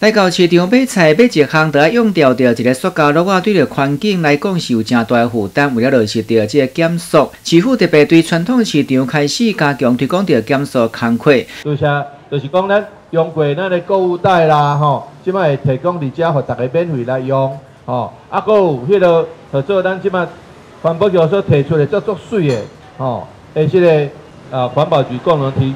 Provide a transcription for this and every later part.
来到市场买菜买一项，都要用掉掉一个塑胶袋，对着环境来讲是有真大负担。为了落实掉这个减速，市府特别对传统市场开始加强推广掉减速工作。就是就是讲咱用过咱的购物袋啦，吼，即摆会提供伫遮，互大家免费来用，吼。啊，搁有迄个合作，咱即摆环保局所提出的叫做水的，吼，诶，这个啊环保局共同提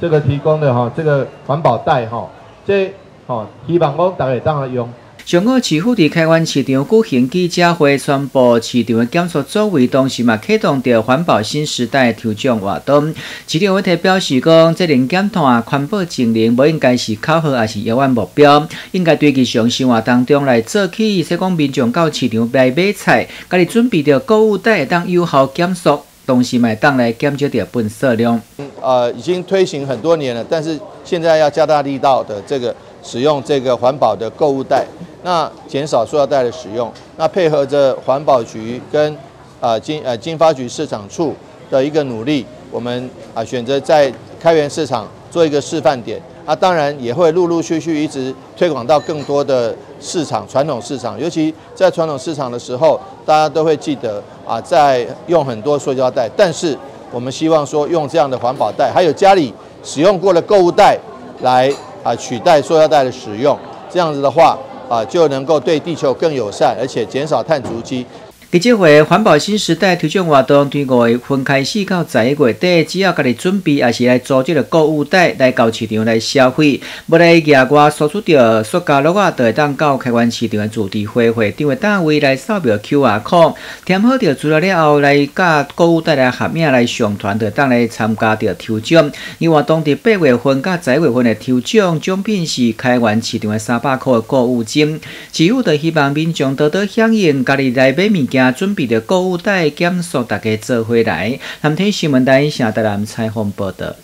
这个提供的哈，这个环保袋，哈，这。哦，希望讲大家当来用。上个市府伫开湾市场举行记者会，宣布市场的检索作为，同时嘛启动着环保新时代抽奖活动。市场委提表示讲，这零检碳，环保精灵不应该是考核，而是遥远目标，应该对其上生活当中来做起。说讲民众到市场来买菜，家己准备着购物袋，当有效检测，同时买当来减少着粪色量。呃，已经推行很多年了，但是现在要加大力道的这个。使用这个环保的购物袋，那减少塑料袋的使用，那配合着环保局跟啊经呃经发局市场处的一个努力，我们啊选择在开源市场做一个示范点，啊当然也会陆陆续续一直推广到更多的市场，传统市场，尤其在传统市场的时候，大家都会记得啊在用很多塑胶袋，但是我们希望说用这样的环保袋，还有家里使用过的购物袋来。啊，取代塑料袋的使用，这样子的话，啊，就能够对地球更友善，而且减少碳足迹。记者会环保新时代推奖活动，从五月份开始到十一月底，只要家己准备，也是来组这个购物袋来到市场来消费。要来额外输出掉塑胶袋啊，就会当到开元市场的主题会会场的单位来扫描 QR code，填好掉资料了后，来甲购物袋来合名来上传，就当来参加掉抽奖。因为当地八月份甲十一月份的抽奖奖品是开元市场的三百块的购物金，只有就希望民众多多响应，家己来买物件。准备着购物袋，减速大家做回来。南天新闻台向台南采访报道。